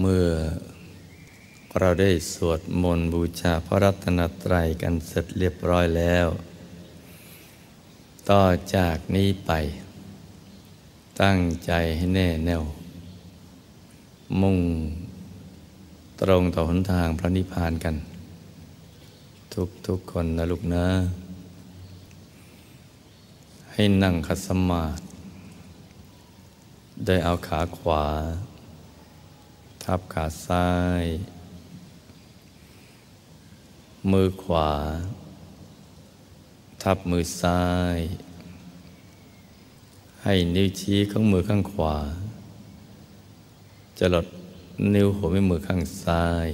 เมื่อเราได้สวดมนต์บูชาพระรัตนตรัยกันเสร็จเรียบร้อยแล้ว ต่อจากนี้ไป ตั้งใจให้แน่แน่ว มุ่งตรงต่อหนทางพระนิพพานกัน ทุกทุกคนนะลูกนะ ให้นั่งคัดสมาธิโดยเอาขาขวา ทับขาซ้าย มือขวา ทับมือซ้าย ให้นิ้วชี้ของมือข้างขวา จะลดนิ้วหัวแม่มือข้างซ้าย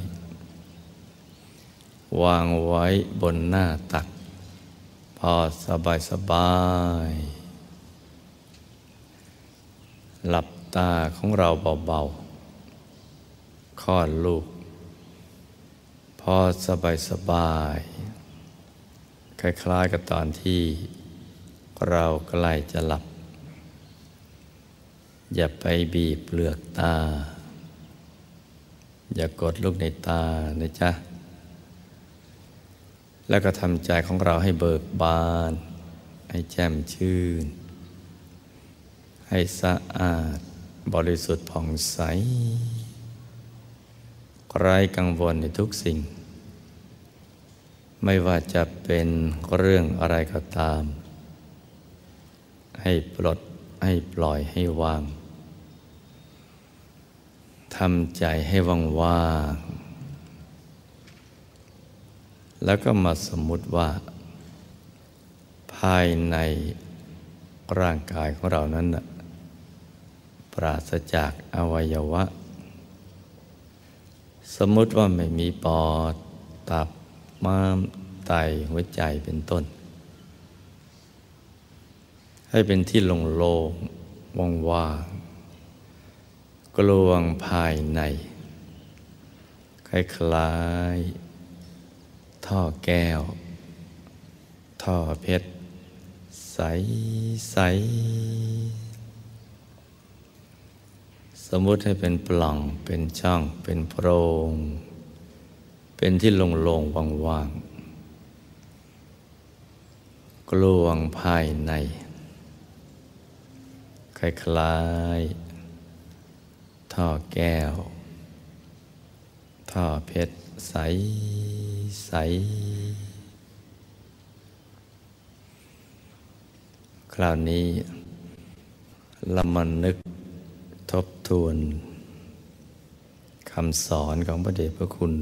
วางไว้บนหน้าตัก พอสบายสบาย หลับตาของเราเบาๆ คลอดลูก พอสบายสบาย คล้ายๆกับตอนที่เราใกล้จะหลับ อย่าไปบีบเปลือกตา อย่ากดลูกในตานะจ๊ะ แล้วก็ทำใจของเราให้เบิกบาน ให้แจ่มชื่น ให้สะอาดบริสุทธิ์ผ่องใส ไร้กังวลในทุกสิ่ง ไม่ว่าจะเป็นเรื่องอะไรก็ตาม ให้ปลดให้ปล่อยให้วางทำใจให้ว่างว่างแล้วก็มาสมมุติว่า ภายในร่างกายของเรานั้นนะปราศจากอวัยวะ สมมติว่าไม่มีปอด ตับ ม้าม ไต หัวใจเป็นต้น ให้เป็นที่โลว่างว่างกลวงภายใน คล้ายๆ ท่อแก้ว ท่อเพชร ใสใส มมุติให้เป็นปล่อง เป็นช่อง เป็นโพรง เป็นที่โล่งๆว่างๆ กลวงภายใน คล้ายๆ ท่อแก้ว ท่อเพชรใสใสคราวนี้เรามานึก ทบทวนคำสอนของพระเดชพระคุณ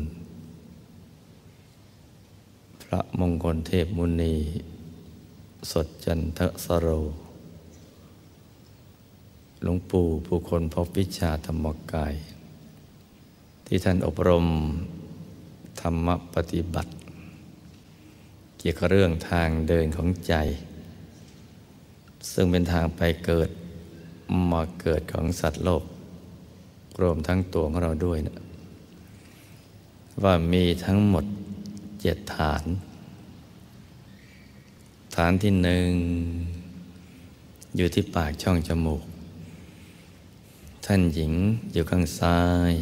พระมงคลเทพมุนี สดจันทสโร หลวงปู่ผู้คนพบวิชาธรรมกาย ที่ท่านอบรมธรรมปฏิบัติ เกี่ยวกับเรื่องทางเดินของใจ ซึ่งเป็นทางไปเกิด มาเกิดของสัตว์โลก รวมทั้งตัวของเราด้วยนะว่ามีทั้งหมดเจ็ดฐาน ฐานที่หนึ่งอยู่ที่ปากช่องจมูก ท่านหญิงอยู่ข้างซ้าย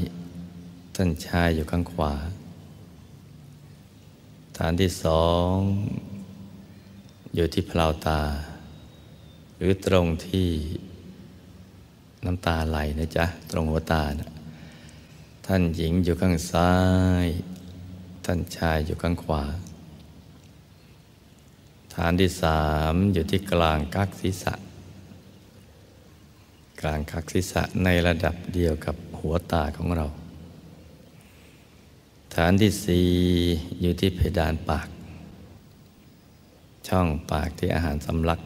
ท่านชายอยู่ข้างขวา ฐานที่สองอยู่ที่เพลาตา หรือตรงที่ น้ำตาไหลนะจ๊ะ ตรงหัวตานะท่านหญิงอยู่ข้างซ้าย ท่านชายอยู่ข้างขวา ฐานที่สามอยู่ที่กลางกักศีรษะ กลางกักศีรษะในระดับเดียวกับหัวตาของเรา ฐานที่สี่อยู่ที่เพดานปาก ช่องปากที่อาหารสำลัก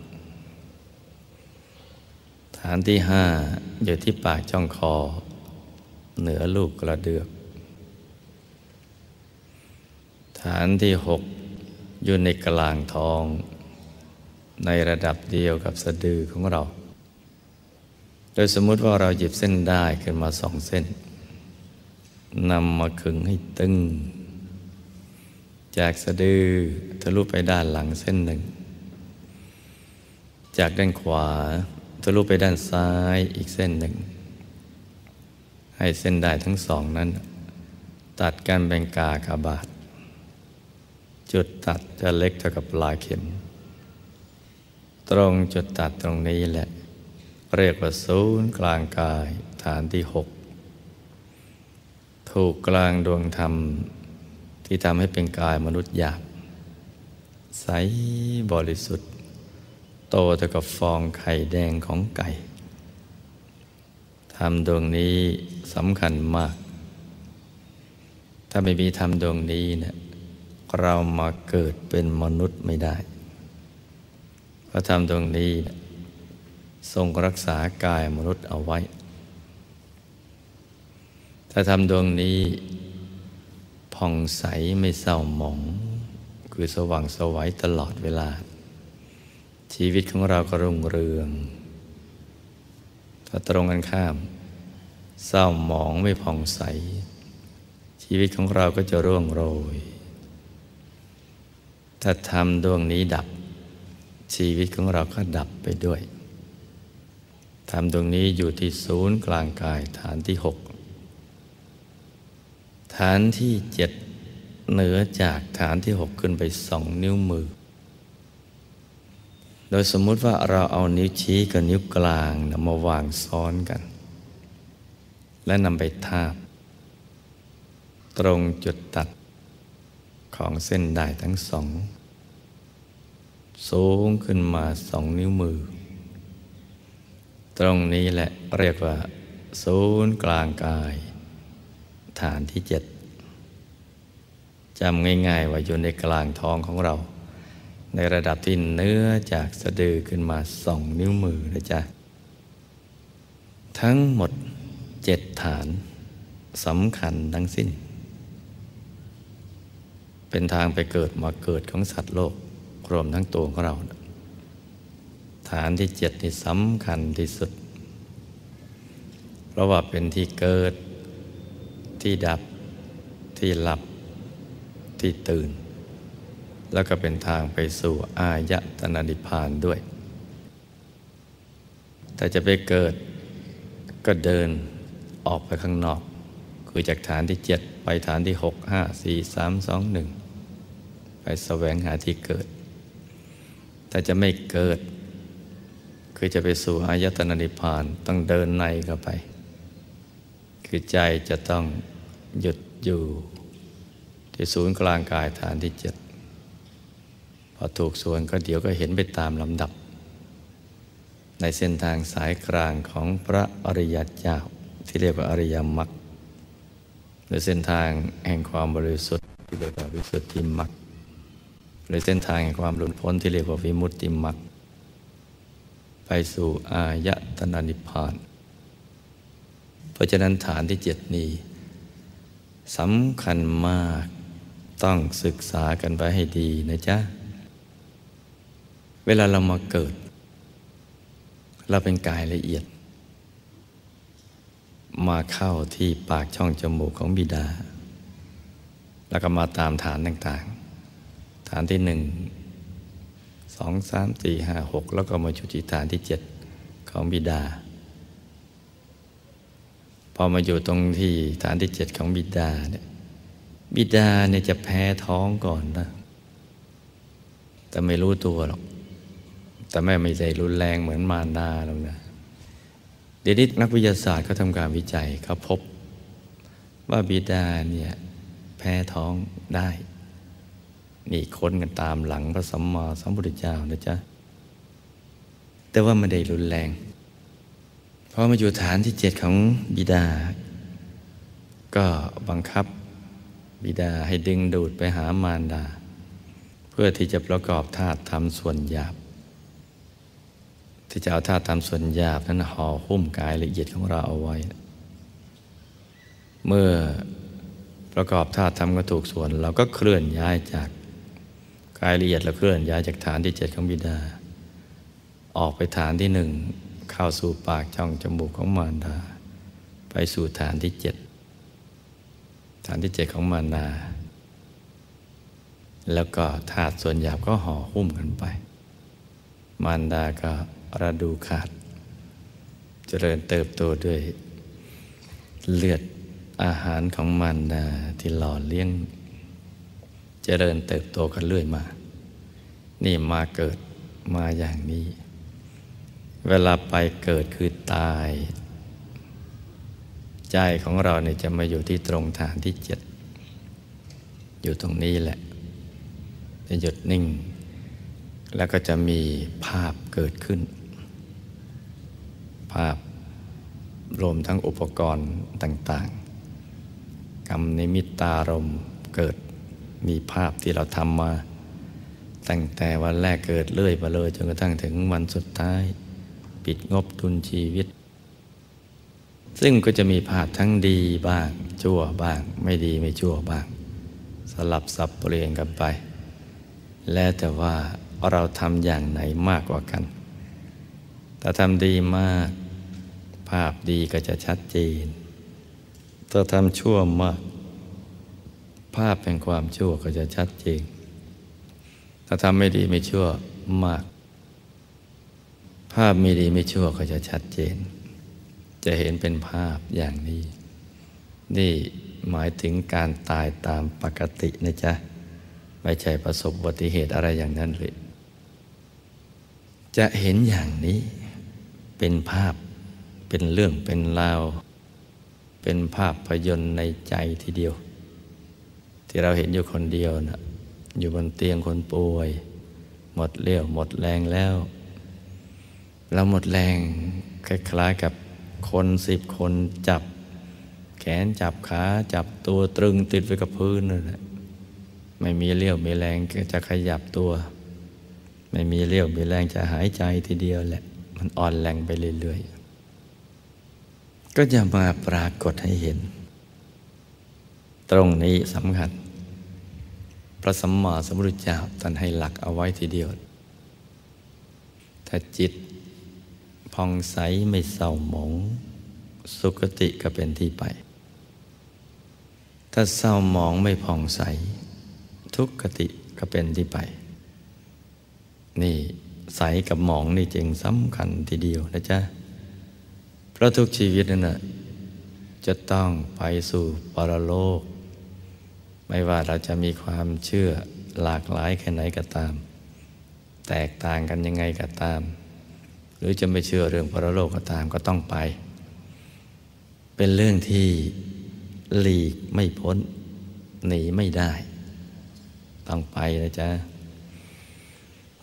ฐานที่ห้าอยู่ที่ปากช่องคอ เหนือลูกกระเดือก ฐานที่หกอยู่ในกลางท้อง ในระดับเดียวกับสะดือของเรา โดยสมมุติว่าเราหยิบเส้นได้ขึ้นมาสองเส้นนำมาขึงให้ตึง จากสะดือทะลุไปด้านหลังเส้นหนึ่ง จากด้านขวา ทะลุไปด้านซ้ายอีกเส้นหนึ่ง ให้เส้นได้ทั้งสองนั้น ตัดกันเป็นกากบาท จุดตัดจะเล็กเท่ากับปลายเข็ม ตรงจุดตัดตรงนี้แหละ เรียกว่าศูนย์กลางกายฐานที่หกถูกกลางดวงธรรมที่ทำให้เป็นกายมนุษย์หยาบใสบริสุทธิ์ โตเท่ากับฟองไข่แดงของไก่ธรรมดวงนี้สำคัญมาก ถ้าไม่มีธรรมดวงนี้เนะี่ยเรามาเกิดเป็นมนุษย์ไม่ได้เพราะธรรมดวงนี้นะทรงรักษากายมนุษย์เอาไว้ ถ้าทำดวงนี้ผ่องใสไม่เศร้าหมอง คือสว่างสวัยตลอดเวลา ชีวิตของเราก็รุ่งเรือง ถ้าตรงกันข้าม เศร้าหมองไม่ผ่องใส ชีวิตของเราก็จะร่วงโรย ถ้าทำดวงนี้ดับ ชีวิตของเราก็ดับไปด้วยทำตรงนี้อยู่ที่ศูนย์กลางกายฐานที่หกฐานที่เจ็ดเหนือจากฐานที่หกขึ้นไปสองนิ้วมือ โดยสมมุติว่าเราเอานิ้วชี้กับนิ้วกลางนำมาวางซ้อนกัน และนำไปทาบ ตรงจุดตัดของเส้นได้ทั้งสอง สูงขึ้นมาสองนิ้วมือ ตรงนี้แหละเรียกว่า ศูนย์กลางกาย ฐานที่เจ็ดจำง่ายๆว่าอยู่ในกลางท้องของเรา ในระดับที่เนื้อจากสะดือขึ้นมาสองนิ้วมือนะจ๊ะ ทั้งหมดเจ็ดฐานสำคัญทั้งสิ้น เป็นทางไปเกิดมาเกิดของสัตว์โลกรวมทั้งตัวของเรา ฐานที่เจ็ดที่สำคัญที่สุด เพราะว่าเป็นที่เกิดที่ดับที่หลับที่ตื่น แล้วก็เป็นทางไปสู่อายตนะนิพพานด้วย แต่จะไปเกิดก็เดินออกไปข้างนอก คือจากฐานที่เจ็ดไปฐานที่หกห้าสี่สามสองหนึ่งไปแสวงหาที่เกิด แต่จะไม่เกิด คือจะไปสู่อายตนะนิพพานต้องเดินในเข้าไป คือใจจะต้องหยุดอยู่ ที่ศูนย์กลางกายฐานที่เจ็ด อถูกส่วนก็เดี๋ยวก็เห็นไปตามลำดับ ในเส้นทางสายกลางของพระอริยเจ้าที่เรียกว่าอริยมรรคหรือเส้นทางแห่งความบริสุทธิ์ที่เรียกว่าวิสุทธิมรรคหรือเส้นทางแห่งความหลุดพ้นที่เรียกว่าวิมุตติมรรคไปสู่อายตนะนิพพาน เพราะฉะนั้นฐานที่เจ็ดนี้สำคัญมากต้องศึกษากันไปให้ดีนะจ๊ะ เวลาเรามาเกิด เราเป็นกายละเอียด มาเข้าที่ปากช่องจมูกของบิดา แล้วก็มาตามฐานต่างๆ ฐานที่หนึ่งสองสามสี่ห้าหกแล้วก็มาจุที่ฐานที่เจ็ดของบิดา พอมาอยู่ตรงที่ฐานที่เจ็ดของบิดาเนี่ยบิดาเนี่ยจะแพ้ท้องก่อนนะ แต่ไม่รู้ตัวหรอก แต่แม่ไม่ใจรุนแรงเหมือนมารดาหรอกนะเดี๋ยวนี้นักวิทยาศาสตร์เขาทำการวิจัยเขาพบ ว่าบิดาเนี่ยแพ้ท้องได้ นี่ค้นกันตามหลังพระสัมมาสัมพุทธเจ้านะจ๊ะ แต่ว่าไม่ได้รุนแรง เพราะมาอยู่ฐานที่เจ็ดของบิดา ก็บังคับบิดาให้ดึงดูดไปหามารดา เพื่อที่จะประกอบธาตุทำส่วนหยาบ ที่จะเอาธาตุทำส่วนหยาบนั้นห่อหุ้มกายละเอียดของเราเอาไว้ เมื่อประกอบธาตุทำก็ถูกส่วน เราก็เคลื่อนย้ายจากกายละเอียดเราเคลื่อนย้ายจากฐานที่เจ็ดของบิดา ออกไปฐานที่หนึ่งเข้าสู่ปากช่องจมูกของมารดา ไปสู่ฐานที่เจ็ดฐานที่เจ็ดของมานาแล้วก็ธาตุส่วนหยาบก็ห่อหุ้มกันไป มารดาก็ระดูขาด เจริญเติบโตด้วย เลือดอาหารของมันดาที่หล่อเลี้ยง เจริญเติบโตกันเรื่อยมา นี่มาเกิดมาอย่างนี้ เวลาไปเกิดคือตาย ใจของเราเนี่ยจะมาอยู่ที่ตรงฐานที่เจ็ดอยู่ตรงนี้แหละจะหยุดนิ่ง แล้วก็จะมีภาพเกิดขึ้น ภาพรวมทั้งอุปกรณ์ต่างๆ กรรมนิมิตตารมเกิดมีภาพที่เราทำมา ตั้งแต่วันแรกเกิดเรื่อยไปเลยจนกระทั่งถึงวันสุดท้าย ปิดงบทุนชีวิต ซึ่งก็จะมีภาพทั้งดีบ้าง ชั่วบ้าง ไม่ดีไม่ชั่วบ้าง สลับสับเปลี่ยนกันไป แล้วแต่ว่า เราทำอย่างไหนมากกว่ากัน ถ้าทำดีมาก ภาพดีก็จะชัดเจน ถ้าทำชั่วมาก ภาพเป็นความชั่วก็จะชัดเจน ถ้าทำไม่ดีไม่ชั่วมาก ภาพไม่ดีไม่ชั่วก็จะชัดเจน จะเห็นเป็นภาพอย่างนี้ นี่หมายถึงการตายตามปกตินะจ๊ะ ไม่ใช่ประสบอุบัติเหตุอะไรอย่างนั้นเลย จะเห็นอย่างนี้ เป็นภาพเป็นเรื่องเป็นราว เป็นภาพพยนตร์ในใจทีเดียว ที่เราเห็นอยู่คนเดียวนะอยู่บนเตียงคนป่วย หมดเลี้ยวหมดแรงแล้ว เราหมดแรงคล้ายๆกับคนสิบคนจับ แขนจับขาจับตัวตรึงติดไว้กับพื้นนั่นแหละไม่มีเลี้ยวมีแรงจะขยับตัว ไม่มีเลี้ยวมีแรงจะหายใจทีเดียวแหละ มันอ่อนแรงไปเรื่อยๆ ก็จะมาปรากฏให้เห็น ตรงนี้สำคัญ พระสัมมาสัมพุทธเจ้าท่านให้หลักเอาไว้ทีเดียว ถ้าจิตพองใสไม่เศร้าหมอง สุคติก็เป็นที่ไป ถ้าเศร้าหมองไม่ผ่องใส ทุกขติก็เป็นที่ไป นี่ใสกับหมองนี่จึงสำคัญทีเดียวนะจ๊ะ เพราะทุกชีวิตนั่นนะจะต้องไปสู่ปรโลก ไม่ว่าเราจะมีความเชื่อหลากหลายแค่ไหนก็ตาม แตกต่างกันยังไงก็ตาม หรือจะไม่เชื่อเรื่องปรโลกก็ตามก็ต้องไป เป็นเรื่องที่หลีกไม่พ้น หนีไม่ได้ ต้องไปนะจ๊ะ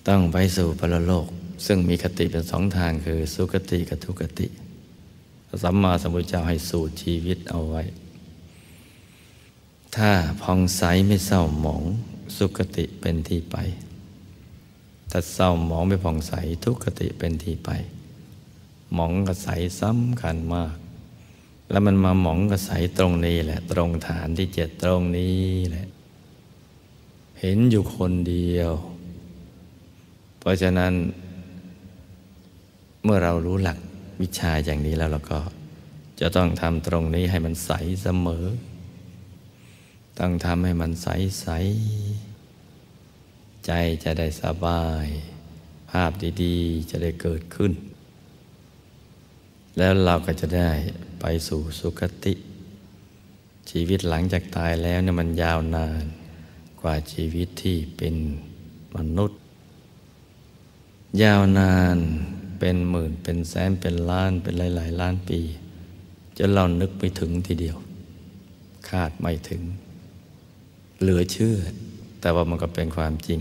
ต้องไปสู่ปรโลก ซึ่งมีคติเป็นสองทางคือสุคติกับทุกติสัมมาสัมพุทธเจ้าให้สูตรชีวิตเอาไว้ ถ้าพองใสไม่เศร้าหมองสุขติเป็นที่ไป ถ้าเศร้าหมองไม่พองใสทุกขติเป็นที่ไป หมองกับใสสำคัญมาก แล้วมันมาหมองกับใสตรงนี้แหละ ตรงฐานที่เจ็ดตรงนี้แหละ เห็นอยู่คนเดียว เพราะฉะนั้น เมื่อเรารู้หลักวิชาอย่างนี้แล้วเราก็จะต้องทำตรงนี้ให้มันใสเสมอ ต้องทำให้มันใสใส ใจจะได้สบาย ภาพดีๆ จะได้เกิดขึ้น แล้วเราก็จะได้ไปสู่สุคติ ชีวิตหลังจากตายแล้วเนี่ยมันยาวนาน กว่าชีวิตที่เป็นมนุษย์ ยาวนานเป็นหมื่นเป็นแสนเป็นล้านเป็นหลาย ๆ ล้านปีจนเรานึกไม่ถึงทีเดียว คาดไม่ถึง เหลือเชื่อ แต่ว่ามันก็เป็นความจริง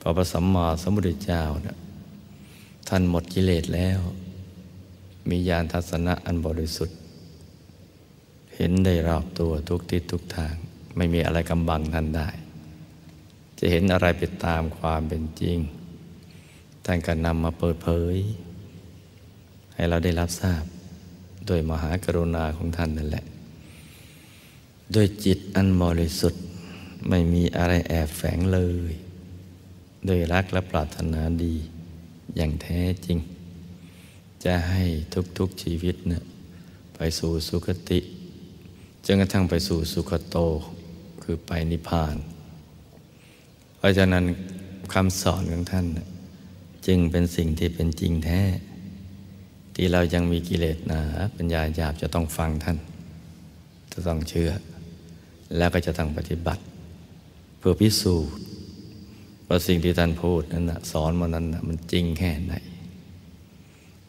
พระประสัมมาสัมพุทธเจ้าเนี่ยท่านหมดกิเลสแล้ว มีญาณทัศนะอันบริสุทธิ์ เห็นได้รอบตัวทุกทิศทุกทาง ไม่มีอะไรกำบังท่านได้ จะเห็นอะไรไปตามความเป็นจริง ท่านก็นำมาเปิดเผย ให้เราได้รับทราบ โดยมหากรุณาของท่านนั่นแหละ ด้วยจิตอันบริสุทธิ์ไม่มีอะไรแอบแฝงเลย โดยรักและปรารถนาดีอย่างแท้จริง จะให้ทุกๆชีวิตเนะี่ยไปสู่สุคติจนกระทั่งไปสู่สุขโตคือไปนิพพาน เพราะฉะนั้นคำสอนของท่านนะ จึงเป็นสิ่งที่เป็นจริงแท้ ที่เรายังมีกิเลสหนาปัญญาหยาบจะต้องฟังท่าน จะต้องเชื่อ แล้วก็จะต้องปฏิบัติ เพื่อพิสูจน์ว่าสิ่งที่ท่านพูดนั้นนะสอนมานั้นนะมันจริงแค่ไหน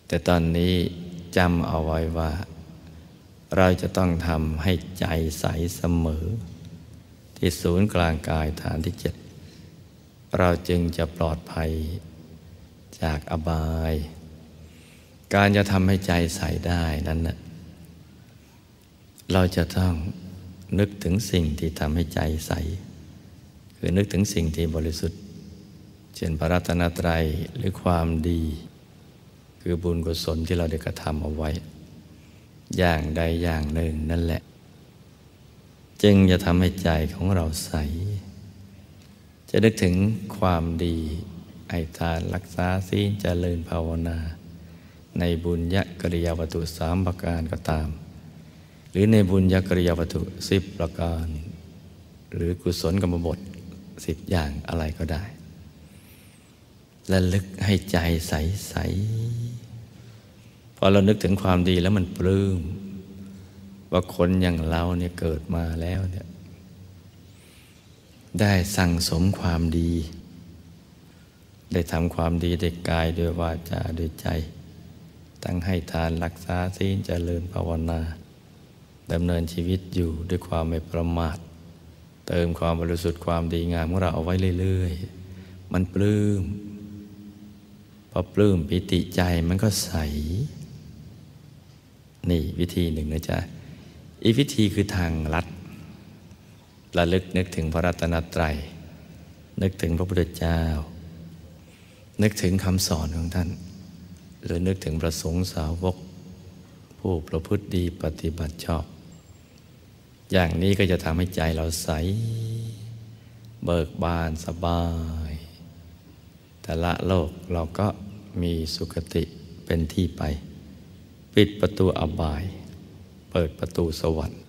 แต่ตอนนี้จำเอาไว้ว่า เราจะต้องทำให้ใจใสเสมอ ที่ศูนย์กลางกายฐานที่เจ็ดเราจึงจะปลอดภัย จากอบาย การจะทำให้ใจใสได้นั้นนะเราจะต้องนึกถึงสิ่งที่ทำให้ใจใส คือนึกถึงสิ่งที่บริสุทธิ์ เช่นพระรัตนตรัยหรือความดี คือบุญกุศลที่เราได้กระทำเอาไว้ อย่างใดอย่างหนึ่งนั่นแหละ จึงจะทำให้ใจของเราใส จะนึกถึงความดี ไอทานรักษาศีลเจริญภาวนา ในบุญยกริยาวัตถุสามประการก็ตาม หรือในบุญยกริยาวัตถุสิบประการ หรือกุศลกรรมบทสิบอย่างอะไรก็ได้และลึกให้ใจใสใสพอเรานึกถึงความดีแล้วมันปลื้มว่าคนอย่างเราเนี่ยเกิดมาแล้วเนี่ยได้สั่งสมความดี ได้ทำความดีด้กายด้วยวาจาด้วยใจ ตั้งให้ทานรักษาศีลเจริญภาวนาดำเนินชีวิตอยู่ด้วยความไม่ประมาท เติมความบริสุทธิ์ความดีงามของเราเอาไว้เรื่อยๆ มันปลื้มพอปลื้มปิติใจมันก็ใส นี่วิธีหนึ่งนะจ๊ะ อีกวิธีคือทางลัดระลึกนึกถึงพระรัตนตรัย นึกถึงพระพุทธเจ้า นึกถึงคำสอนของท่าน หรือนึกถึงประสงค์สาวก ผู้ประพฤติดีปฏิบัติชอบ อย่างนี้ก็จะทำให้ใจเราใส เบิกบานสบาย แต่ละโลกเราก็มีสุคติเป็นที่ไป ปิดประตูอบาย เปิดประตูสวรรค์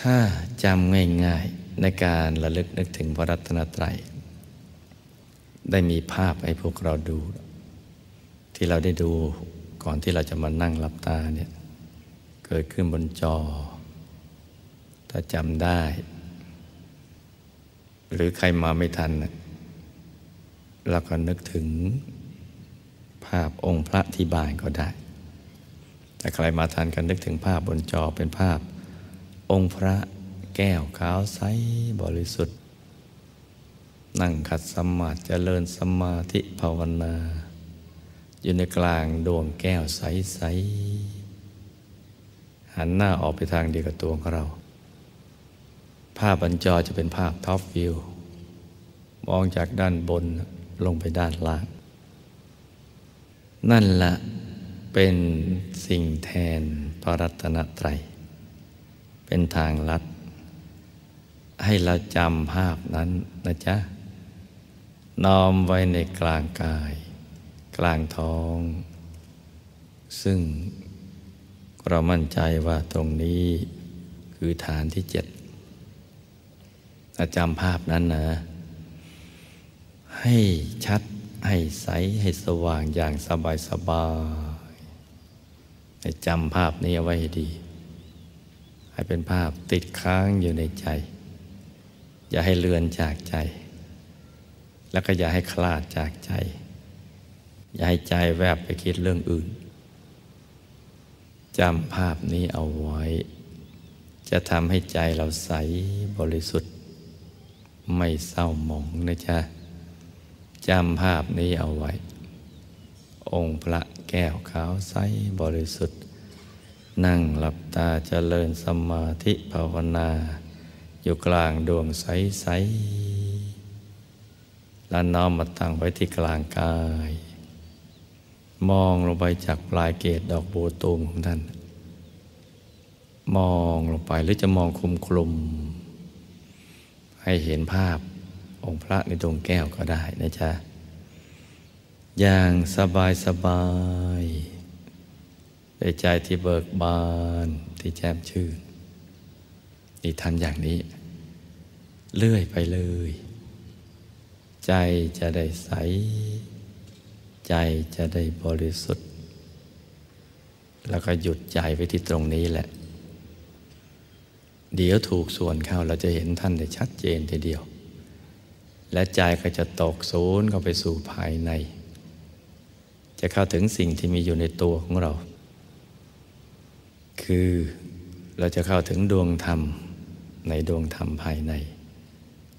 ถ้าจำง่ายๆในการระลึกนึกถึงพระรัตนตรัย ได้มีภาพให้พวกเราดู ที่เราได้ดูก่อนที่เราจะมานั่งหลับตาเนี่ยเกิดขึ้นบนจอ ถ้าจำได้ หรือใครมาไม่ทันเราก็นึกถึงภาพองค์พระที่บ้านก็ได้ แต่ใครมาทันกันนึกถึงภาพบนจอเป็นภาพ องค์พระแก้วขาวใสบริสุทธิ์ นั่งขัดสมาธิเจริญสมาธิภาวนา อยู่ในกลางดวงแก้วใส ๆ หันหน้าออกไปทางเดียวกับตัวของเรา ภาพบนจอจะเป็นภาพท็อปวิว มองจากด้านบนลงไปด้านล่าง นั่นละเป็นสิ่งแทนพระรัตนตรัย เป็นทางลัดให้เราจำภาพนั้นนะจ๊ะ น้อมไว้ในกลางกาย กลางท้อง ซึ่งเรามั่นใจว่าตรงนี้คือฐานที่เจ็ดจำภาพนั้นนะ ให้ชัด ให้ใส ให้สว่างอย่างสบายสบายให้จำภาพนี้เอาไว้ให้ดี ให้เป็นภาพติดค้างอยู่ในใจ อย่าให้เลือนจากใจ แล้วก็อย่าให้คลาดจากใจ อย่าให้ใจแวบไปคิดเรื่องอื่นจำภาพนี้เอาไว้ จะทำให้ใจเราใสบริสุทธิ์ ไม่เศร้าหมองนะจ๊ะจำภาพนี้เอาไว้ องค์พระแก้วขาวใสบริสุทธิ์ นั่งหลับตาเจริญสมาธิภาวนา อยู่กลางดวงใสๆ แล้วน้อมมาตั้งไว้ที่กลางกาย มองลงไปจากปลายเกศดอกบัวตูมของท่าน มองลงไปหรือจะมองคุมคลุม ให้เห็นภาพองค์พระในดวงแก้วก็ได้นะจ๊ะ อย่างสบายสบายในใจที่เบิกบานที่แจ่มชื่นนี่ทำอย่างนี้ เลื่อยไปเลย ใจจะได้ใส ใจจะได้บริสุทธิ์ แล้วก็หยุดใจไว้ที่ตรงนี้แหละ เดี๋ยวถูกส่วนเข้าเราจะเห็นท่านได้ชัดเจนทีเดียว และใจก็จะตกศูนย์เข้าไปสู่ภายใน จะเข้าถึงสิ่งที่มีอยู่ในตัวของเรา คือเราจะเข้าถึงดวงธรรมในดวงธรรมภายใน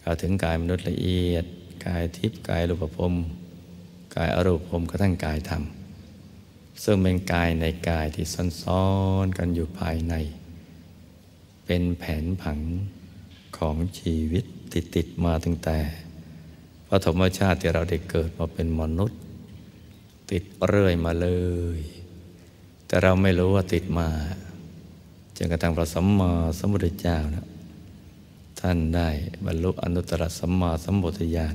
เข้าถึงกายมนุษย์ละเอียด กายทิพย์กายรูปภพกายอรูปภพกระทั่งกายธรรม ซึ่งเป็นกายในกายที่ซ้อนๆกันอยู่ภายใน เป็นแผนผังของชีวิตติดติดมาตั้งแต่ปฐมชาติที่เราได้เกิดมาเป็นมนุษย์ ติดเรื่อยมาเลย แต่เราไม่รู้ว่าติดมาจนกระทั่งพระสัมมาสัมพุทธเจ้านะท่านได้บรรลุอนุตตรสัมมาสัมพุทธญาณ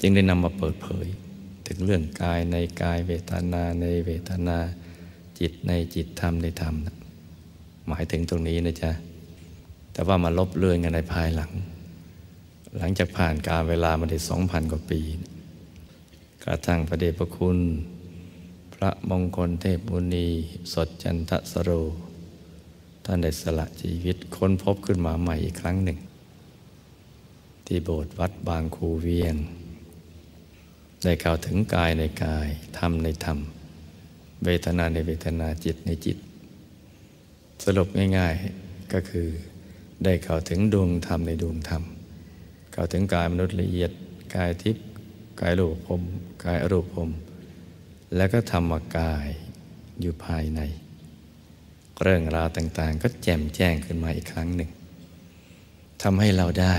จึงได้นำมาเปิดเผย ถึงเรื่องกายในกายเวทนาในเวทนาจิตในจิตธรรมในธรรมนะหมายถึงตรงนี้นะจ๊ะ แต่ว่ามาลบเลือนกันในภายหลัง หลังจากผ่านการเวลามาได้สองพันกว่าปี กระทั่งพระเดชพระคุณ พระมงคลเทพบุณีสดจันทสโร ท่านได้สละชีวิตค้นพบขึ้นมาใหม่อีกครั้งหนึ่ง ที่โบสถ์วัดบางคูเวียง ได้เข้าถึงกายในกายธรรมในธรรม เวทนาในเวทนาจิตในจิต สรุปง่ายๆก็คือ ได้เข้าถึงดวงธรรมในดวงธรรม เข้าถึงกายมนุษย์ละเอียดกายทิพย์กายรูปภพกายอรูปภพแล้วก็ธรรมกายอยู่ภายใน เรื่องราวต่างๆ ก็แจ่มแจ้งขึ้นมาอีกครั้งหนึ่งทำให้เราได้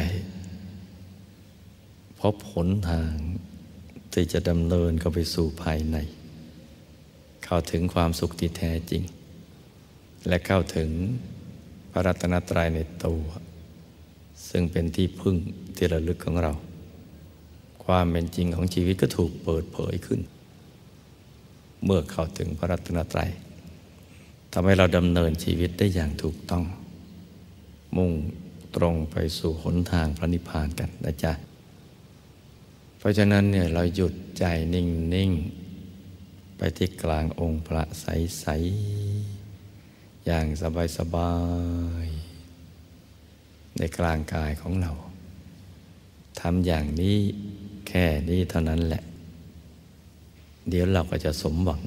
พบผลทาง ที่จะดำเนินเข้าไปสู่ภายใน เข้าถึงความสุขที่แท้จริง และเข้าถึงพระรัตนตรัยในตัว ซึ่งเป็นที่พึ่งที่ระลึกของเรา ความเป็นจริงของชีวิตก็ถูกเปิดเผยขึ้น เมื่อเข้าถึงพระรัตนตรัยทำให้เราดำเนินชีวิตได้อย่างถูกต้อง มุ่งตรงไปสู่หนทางพระนิพพานกันนะจ๊ะ เพราะฉะนั้นเนี่ยเราหยุดใจนิ่งนิ่งไปที่กลางองค์พระใส ๆ อย่างสบายสบายในกลางกายของเราทำอย่างนี้แค่นี้เท่านั้นแหละ เดี๋ยวเราก็จะสมหวัง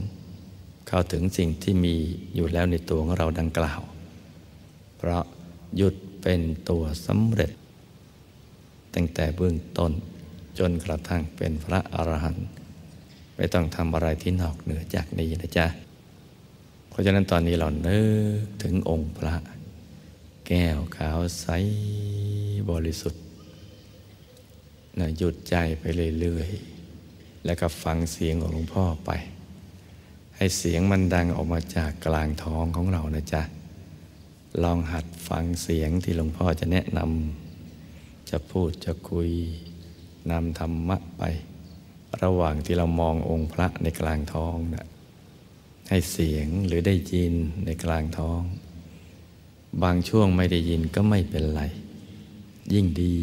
เข้าถึงสิ่งที่มีอยู่แล้วในตัวของเราดังกล่าว เพราะหยุดเป็นตัวสำเร็จ ตั้งแต่เบื้องต้น จนกระทั่งเป็นพระอรหันต์ไม่ต้องทำอะไรที่นอกเหนือจากนี้นะจ๊ะ เพราะฉะนั้นตอนนี้เราเนึกถึงองค์พระ แก้วขาวใสบริสุทธิ์นะหยุดใจไปเรื่อยๆ แล้วก็ฟังเสียงของหลวงพ่อไป ให้เสียงมันดังออกมาจากกลางท้องของเรานะจ๊ะ ลองหัดฟังเสียงที่หลวงพ่อจะแนะนำจะพูดจะคุย นำธรรมะไป ระหว่างที่เรามององค์พระในกลางท้องนะให้เสียงหรือได้ยินในกลางท้อง บางช่วงไม่ได้ยินก็ไม่เป็นไร ยิ่งดี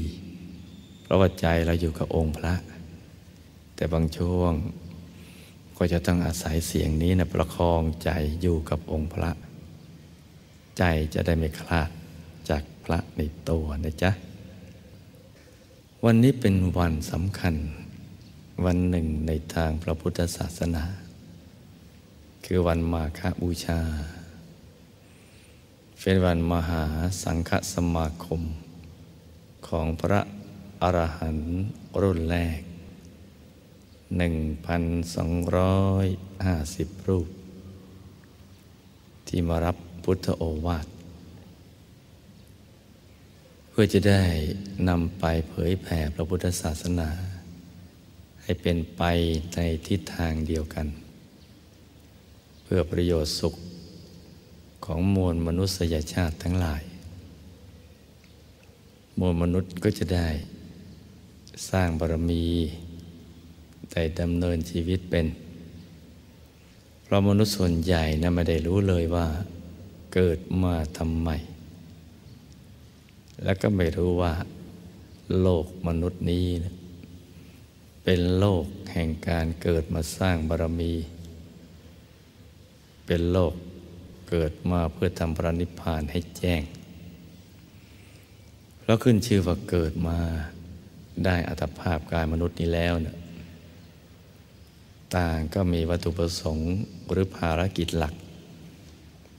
เพราะว่าใจเราอยู่กับองค์พระ แต่บางช่วงก็จะต้องอาศัยเสียงนี้นะประคองใจอยู่กับองค์พระ ใจจะได้ไม่คลาดจากพระในตัวนะจ๊ะ วันนี้เป็นวันสำคัญ วันหนึ่งในทางพระพุทธศาสนา คือวันมาฆบูชา เป็นวันมหาสังฆสมาคม ของพระอรหันต์รุ่นแรก 1,250 รูป ที่มารับพุทธโอวาท เพื่อจะได้นำไปเผยแผ่พระพุทธศาสนา ให้เป็นไปในทิศทางเดียวกัน เพื่อประโยชน์สุขของมวลมนุษยชาติทั้งหลาย มวลมนุษย์ก็จะได้สร้างบารมีได้ดำเนินชีวิตเป็น เพราะมนุษย์ส่วนใหญ่นะไม่ได้รู้เลยว่าเกิดมาทำไม แล้วก็ไม่รู้ว่า โลกมนุษย์นี้นะเป็นโลกแห่งการเกิดมาสร้างบารมีเเป็นโลกเกิดมาเพื่อทำพระนิพพานให้แจ้ง แล้วขึ้นชื่อว่าเกิดมาได้อัตภาพกายมนุษย์นี้แล้วเนี่ยต่างก็มีวัตถุประสงค์หรือภารกิจหลัก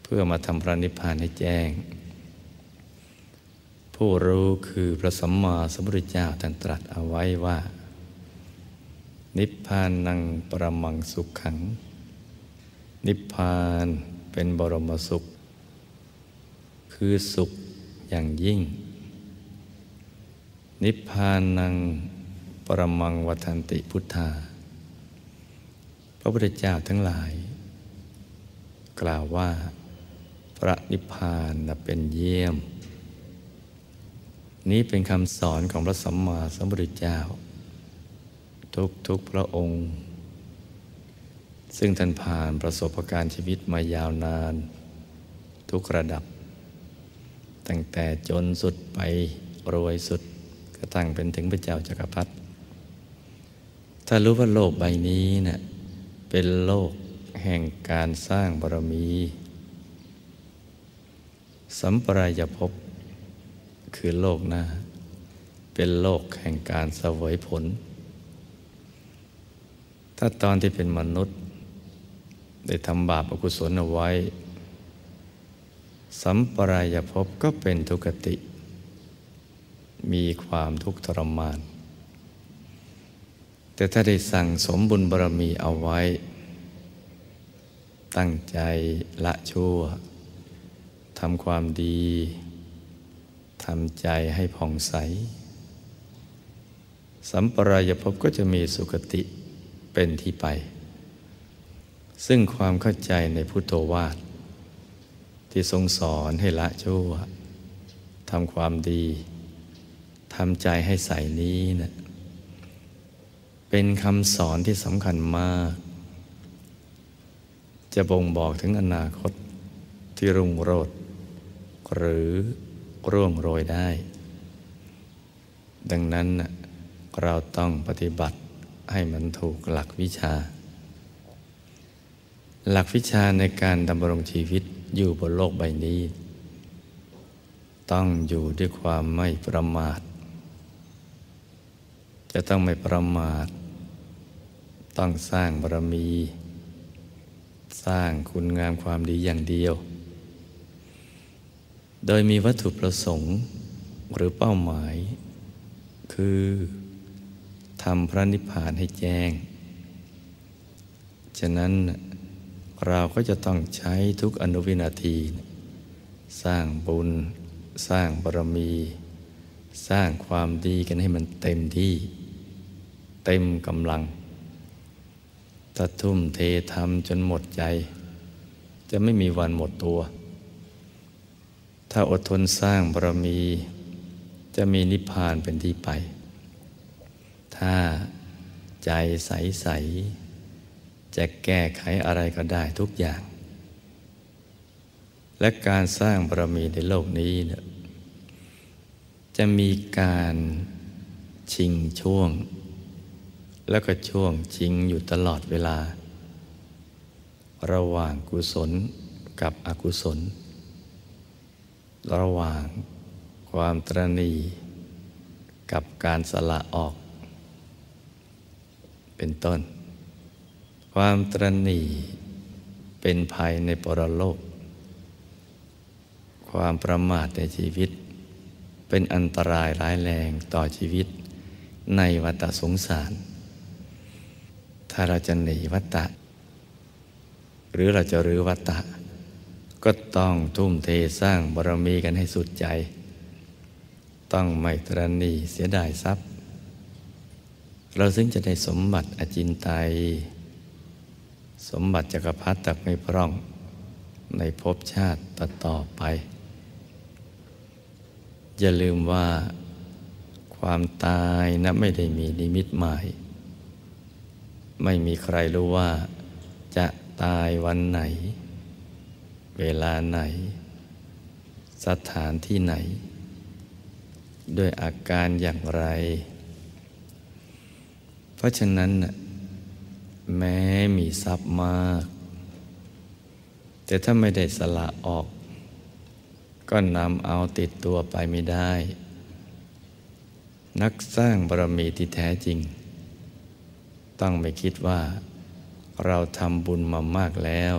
เพื่อมาทำพระนิพพานให้แจ้ง ผู้รู้คือพระสัมมาสัมพุทธเจ้าท่านตรัสเอาไว้ว่า นิพพานังประมังสุขขัง นิพพานเป็นบรมสุข คือสุขอย่างยิ่ง นิพพานังประมังวัันติพุทธา พระพุทธเจ้าทั้งหลาย กล่าวว่า พระนิพพานเป็นเยี่ยม นี้เป็นคำสอนของพระสัมมาสัมพุทธเจ้า ทุกทุกพระองค์ ซึ่งท่านผ่านประสบการณ์ชีวิตมายาวนาน ทุกระดับ ตั้งแต่จนสุดไปรวยสุดกระทั่งเป็นถึงพระเจ้าจักรพรรดิถ้ารู้ว่าโลกใบนี้เนะ่ยเป็นโลกแห่งการสร้างบารมี สัมปรายภพ คือโลกหน้า เป็นโลกแห่งการเสวยผล ถ้าตอนที่เป็นมนุษย์ ได้ทำบาปอกุศลเอาไว้ สัมปรายภพก็เป็นทุกติ มีความทุกข์ทรมาน แต่ถ้าได้สั่งสมบุญบารมีเอาไว้ ตั้งใจละชั่วทำความดี ทำใจให้ผ่องใส สัมปรายภพก็จะมีสุคติเป็นที่ไป ซึ่งความเข้าใจในพุทโธวาท ที่ทรงสอนให้ละชั่วทำความดีทำใจให้ใสนี้นะเป็นคำสอนที่สำคัญมาก จะบ่งบอกถึงอนาคตที่รุ่งโรจน์หรือ ร่วงโรยได้ ดังนั้นเราต้องปฏิบัติให้มันถูกหลักวิชา หลักวิชาในการดำรงชีวิตอยู่บนโลกใบนี้ ต้องอยู่ด้วยความไม่ประมาท จะต้องไม่ประมาท ต้องสร้างบารมี สร้างคุณงามความดีอย่างเดียว โดยมีวัตถุประสงค์หรือเป้าหมาย คือทำพระนิพพานให้แจ้ง ฉะนั้นเราก็จะต้องใช้ทุกอนุวินาที สร้างบุญ สร้างบารมี สร้างความดีกันให้มันเต็มที่ เต็มกำลังถ้าทุ่มเททำจนหมดใจ จะไม่มีวันหมดตัว ถ้าอดทนสร้างบารมี จะมีนิพพานเป็นที่ไป ถ้าใจใสๆจะแก้ไขอะไรก็ได้ทุกอย่าง และการสร้างบารมีในโลกนี้เนี่ยจะมีการชิงช่วง แล้วก็ช่วงชิงอยู่ตลอดเวลา ระหว่างกุศลกับอกุศล ระหว่างความตรณีกับการสละออก เป็นต้น ความตรณีเป็นภัยในปรโลก ความประมาทในชีวิต เป็นอันตรายร้ายแรงต่อชีวิต ในวัฏสงสาร ถ้าเราจะหนีวัฏฏะหรือเราจะรื้อวัฏฏะ ก็ต้องทุ่มเทสร้างบารมีกันให้สุดใจ ต้องไม่ตรณีเสียดายทรัพย์ เราซึ่งจะได้สมบัติอจินไตยสมบัติจักรพรรดิตักไม่พร่อง ในภพชาติต่อต่อไป อย่าลืมว่าความตายนะไม่ได้มีนิมิตหมาย ไม่มีใครรู้ว่าจะตายวันไหน เวลาไหน สถานที่ไหน ด้วยอาการอย่างไร เพราะฉะนั้น แม้มีทรัพย์มาก แต่ถ้าไม่ได้สละออก ก็นำเอาติดตัวไปไม่ได้ นักสร้างบารมีที่แท้จริง ต้องไม่คิดว่าเราทำบุญมามากแล้ว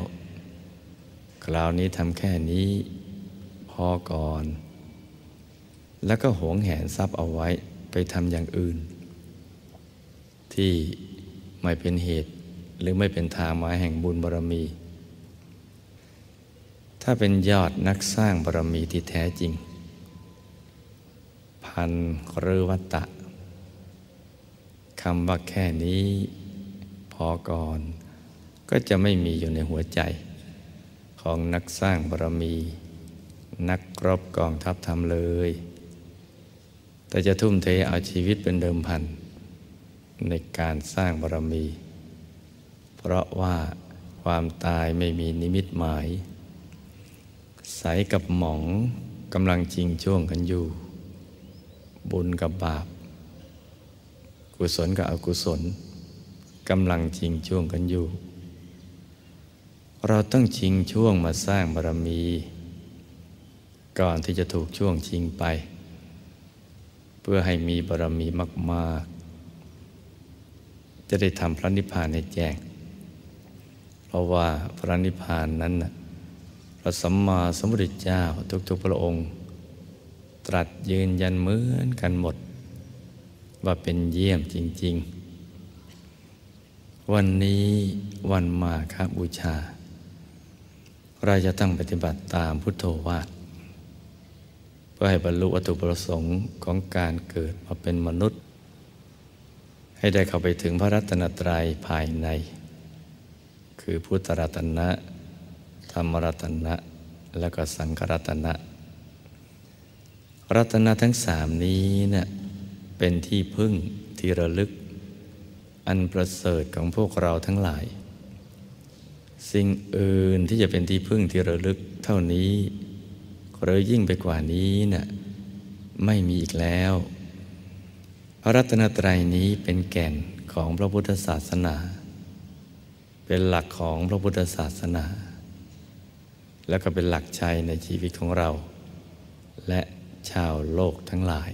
คราวนี้ทำแค่นี้พอก่อน แล้วก็หวงแหนทรัพย์เอาไว้ไปทำอย่างอื่น ที่ไม่เป็นเหตุหรือไม่เป็นทางมาแห่งบุญบารมี ถ้าเป็นยอดนักสร้างบารมีที่แท้จริง พันหรือวัตตะคำว่าแค่นี้พอก่อน ก็จะไม่มีอยู่ในหัวใจ ของนักสร้างบารมี นักรบกองทัพทำเลย แต่จะทุ่มเทเอาชีวิตเป็นเดิมพัน ในการสร้างบารมี เพราะว่าความตายไม่มีนิมิตหมาย ใสกับหมองกำลังจริงช่วงกันอยู่ บุญกับบาป กุศลกับอกุศลกำลังจริงช่วงกันอยู่ เราต้องชิงช่วงมาสร้างบารมี ก่อนที่จะถูกช่วงชิงไป เพื่อให้มีบารมีมาก ๆ จะได้ทำพระนิพพานในแจ้ง เพราะว่าพระนิพพานนั้นนะพระสัมมาสัมพุทธเจ้าทุก ๆ พระองค์ ตรัสยืนยันเหมือนกันหมด ว่าเป็นเยี่ยมจริง ๆ วันนี้วันมาคบูชา เราจะต้องปฏิบัติตามพุทโธวาทเพื่อให้บรรลุวัตถุประสงค์ของการเกิดมาเป็นมนุษย์ ให้ได้เข้าไปถึงพระรัตนตรัยภายใน คือพุทธรัตนะธรรมรัตนะ แล้วก็สังฆรัตนะ รัตนะทั้งสามนี้เนะี่ยเป็นที่พึ่งที่ระลึก อันประเสริฐของพวกเราทั้งหลาย สิ่งอื่นที่จะเป็นที่พึ่งที่ระลึกเท่านี้หรือยิ่งไปกว่านี้นะ่ะไม่มีอีกแล้ว พระรัตนตรัยนี้เป็นแก่นของพระพุทธศาสนา เป็นหลักของพระพุทธศาสนา แล้วก็เป็นหลักชัยในชีวิตของเรา และชาวโลกทั้งหลาย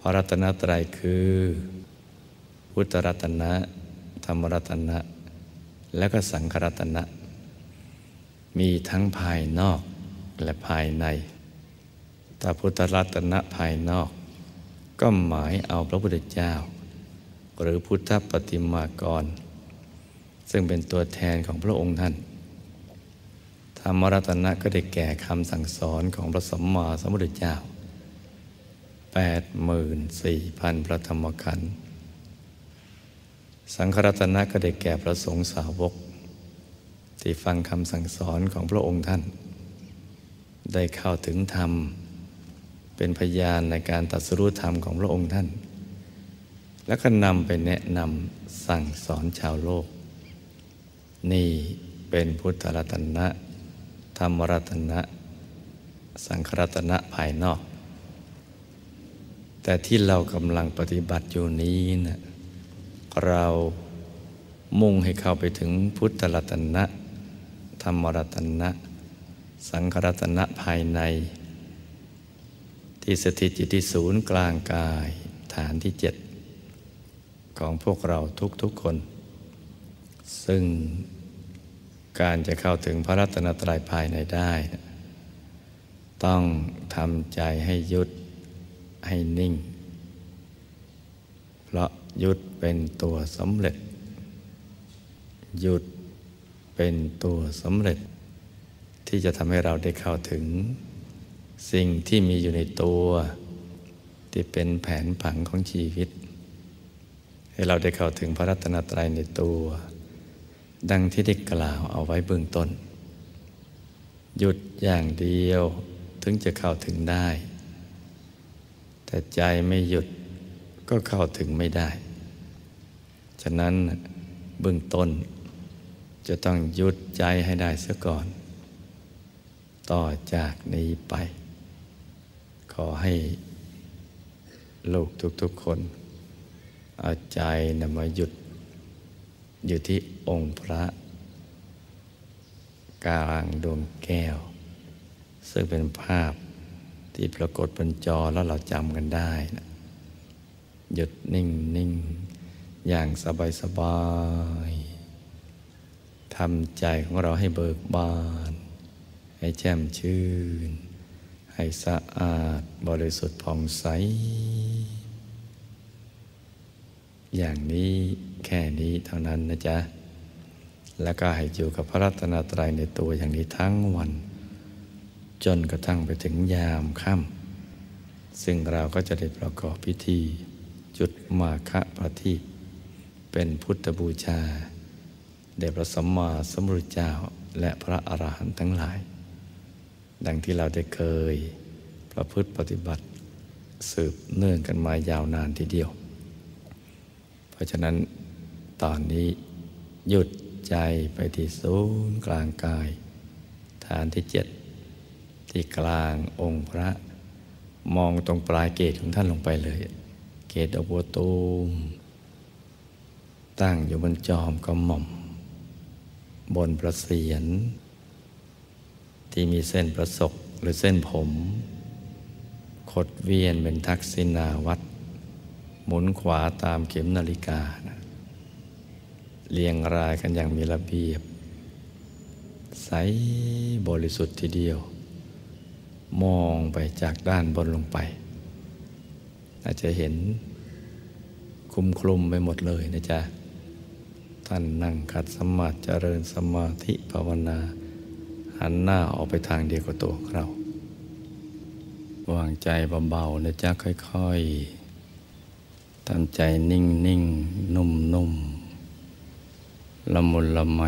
พระรัตนตรัยคือ พุทธรัตนะ ธรรมรัตนะ และก็สังฆรัตนะ มีทั้งภายนอกและภายในถ้าพุทธรัตนะภายนอก ก็หมายเอาพระพุทธเจ้า หรือพุทธปฏิมากร ซึ่งเป็นตัวแทนของพระองค์ท่าน ธรรมรัตนะก็ได้แก่คำสั่งสอนของพระสัมมาสัมพุทธเจ้าแปดหมื่นสี่พันพระธรรมขันธ์ สังฆรัตนะก็ได้แก่พระสงฆ์สาวก ที่ฟังคำสั่งสอนของพระองค์ท่าน ได้เข้าถึงธรรม เป็นพยานในการตัดสรู้ธรรมของพระองค์ท่าน แล้วก็นำไปแนะนำสั่งสอนชาวโลก นี่เป็นพุทธรัตนะ ธรรมรัตนะ สังฆรัตนะภายนอก แต่ที่เรากำลังปฏิบัติอยู่นี้นะ เรามุ่งให้เข้าไปถึงพุทธรัตนะ ธรรมรัตนะ สังขรัตนะภายใน ที่สถิตอยู่ที่ศูนย์กลางกายฐานที่เจ็ดของพวกเราทุกๆคน ซึ่งการจะเข้าถึงพระรัตนตรัยภายในได้ ต้องทำใจให้ยุดให้นิ่ง เพราะยุดเป็นตัวสำเร็จ หยุดเป็นตัวสำเร็จ ที่จะทำให้เราได้เข้าถึง สิ่งที่มีอยู่ในตัว ที่เป็นแผนผังของชีวิต ให้เราได้เข้าถึงพระรัตนตรัยในตัว ดังที่ได้กล่าวเอาไว้เบื้องต้น หยุดอย่างเดียวถึงจะเข้าถึงได้ แต่ใจไม่หยุดก็เข้าถึงไม่ได้ะนั้นเบื้องต้น จะต้องหยุดใจให้ได้เสียก่อน ต่อจากนี้ไป ขอให้ลูกทุกๆคน เอาใจนำมาหยุด อยู่ที่องค์พระ กลางดวงแก้ว ซึ่งเป็นภาพที่ปรากฏบนจอแล้วเราจำกันได้นะหยุดนิ่งนิ่ง อย่างสบายสบายทำใจของเราให้เบิกบาน ให้แจ่มชื่น ให้สะอาดบริสุทธิ์ผ่องใส อย่างนี้แค่นี้เท่านั้นนะจ๊ะ แล้วก็ให้อยู่กับพระรัตนตรัยในตัวอย่างนี้ทั้งวัน จนกระทั่งไปถึงยามค่ำซึ่งเราก็จะได้ประกอบพิธีจุดมาคะประทีป เป็นพุทธบูชาแด่พระสัมมาสัมพุทธเจ้าและพระอรหันต์ทั้งหลาย ดังที่เราได้เคยประพฤติปฏิบัติสืบเนื่องกันมายาวนานทีเดียว เพราะฉะนั้นตอนนี้หยุดใจไปที่ศูนย์กลางกาย ฐานที่เจ็ดที่กลางองค์พระ มองตรงปลายเกศของท่านลงไปเลย เกศอกบัวตูม ตั้งอยู่บนจอมกระหม่อม บนประเสียน ที่มีเส้นประศกหรือเส้นผม ขดเวียนเป็นทักษิณาวัดหมุนขวาตามเข็มนาฬิกานะเรียงรายกันอย่างมีระเบียบ ใสบริสุทธิ์ทีเดียว มองไปจากด้านบนลงไป อาจจะเห็นคุมคลุมไปหมดเลยนะจ๊ะ ท่านนั่งขัดสมาธิเจริญสมาธิภาวนา หันหน้าออกไปทางเดียวกับตัวเรา วางใจเบาๆนะจ๊ะค่อยๆทำใจนิ่งๆ นุ่มๆละมุนละไม